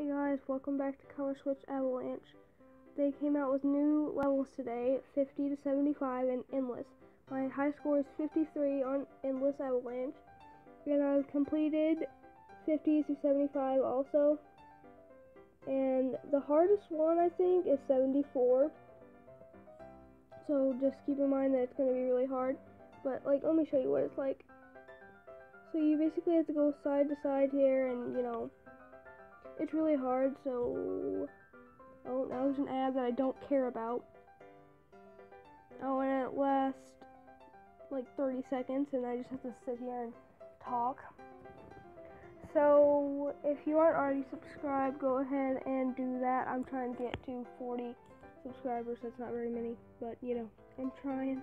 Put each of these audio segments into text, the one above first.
Hey guys, welcome back to Color Switch Avalanche. They came out with new levels today, 50 to 75 and Endless. My high score is 53 on Endless Avalanche. And I've completed 50 to 75 also. And the hardest one, I think, is 74. So just keep in mind that it's going to be really hard. But, like, let me show you what it's like. So you basically have to go side to side here and, you know, it's really hard, so... Oh, that was an ad that I don't care about. Oh, and it lasts like 30 seconds, and I just have to sit here and talk. So, if you aren't already subscribed, go ahead and do that. I'm trying to get to 40 subscribers. That's not very many, but you know, I'm trying.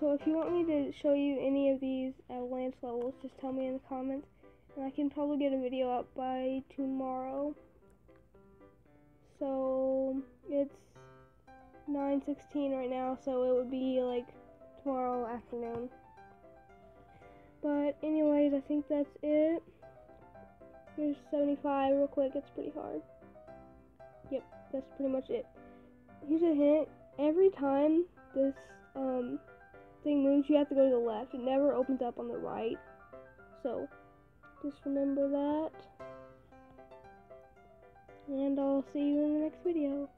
So, if you want me to show you any of these avalanche levels, just tell me in the comments I can probably get a video up by tomorrow. So it's 9:16 right now, so it would be like tomorrow afternoon. But anyways, I think that's it. Here's 75 real quick. It's pretty hard. Yep, that's pretty much it. Here's a hint. Every time this um, thing moves, you have to go to the left. It never opens up on the right. So just remember that. And I'll see you in the next video.